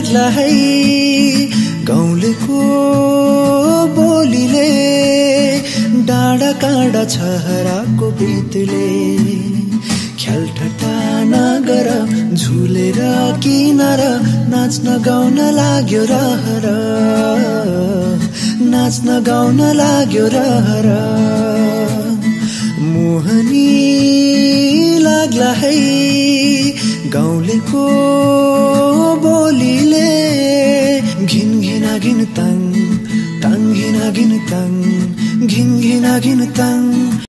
लाग्ला है गाउँलेको बोलीले डाँडा काँडा छहराको बितले ख्यालठट्टा नगर झुलेर किनार नाच्न गाउन लाग्यो रहर नाच्न गाउन लाग्यो रहर। मोहनी लाग्ला है गाउँलेको बोली ginitang, tang hinaginitang, ging.